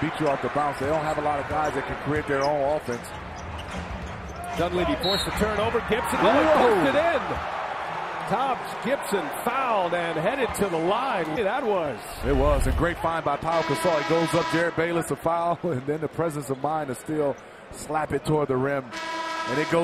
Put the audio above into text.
beat you off the bounce. They don't have a lot of guys that can create their own offense. Dunleavy forced the turnover. Gibson oh, it in. Taj Gibson fouled and headed to the line. That was. It was a great find by Pau Gasol. He goes up Jerryd Bayless a foul, and then the presence of mind to still slap it toward the rim. And it goes.